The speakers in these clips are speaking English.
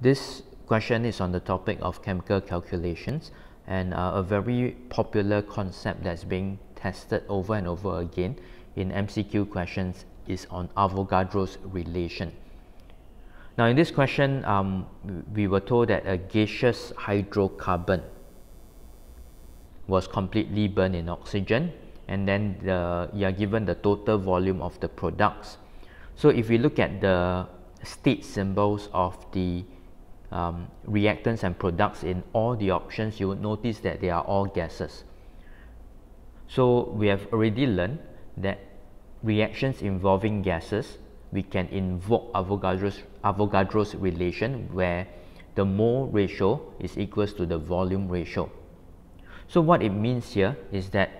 This question is on the topic of chemical calculations and uh, a very popular concept that's being tested over and over again in MCQ questions is on Avogadro's relation. Now in this question, um, we were told that a gaseous hydrocarbon was completely burned in oxygen and then the, you are given the total volume of the products. So if we look at the state symbols of the um, reactants and products in all the options, you notice that they are all gases. So we have already learned that reactions involving gases we can invoke Avogadro's, Avogadro's relation where the mole ratio is equals to the volume ratio. So what it means here is that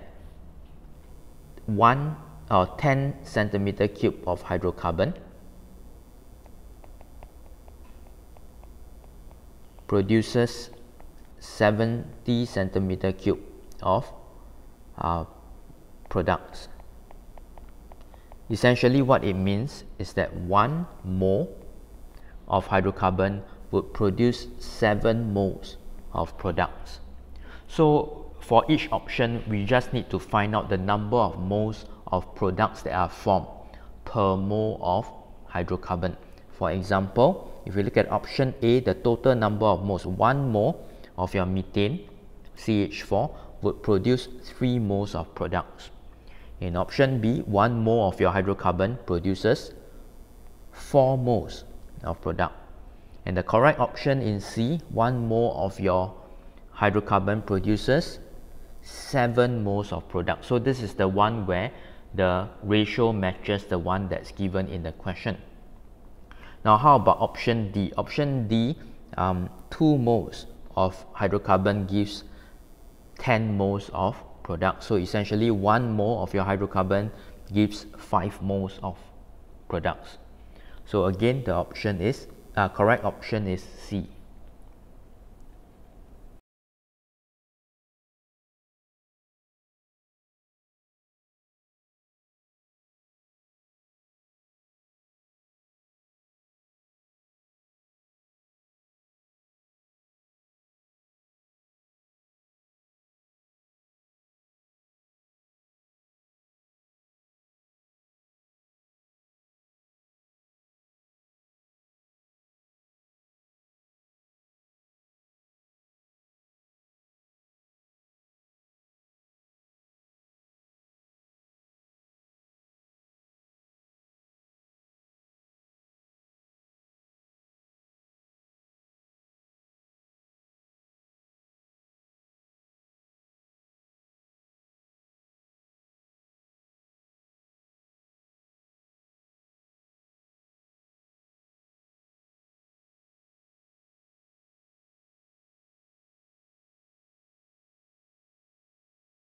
1 or 10 centimeter cube of hydrocarbon produces 70 centimeter cube of uh, products. Essentially what it means is that 1 mole of hydrocarbon would produce 7 moles of products. So for each option, we just need to find out the number of moles of products that are formed per mole of hydrocarbon. For example, if you look at option A, the total number of moles, 1 mole of your methane, CH4, would produce 3 moles of products. In option B, 1 mole of your hydrocarbon produces 4 moles of product. And the correct option in C, 1 mole of your hydrocarbon produces 7 moles of product. So this is the one where the ratio matches the one that's given in the question. Now how about option D? Option D, um, 2 moles of hydrocarbon gives 10 moles of product. So essentially 1 mole of your hydrocarbon gives 5 moles of products. So again the option is, uh, correct option is C.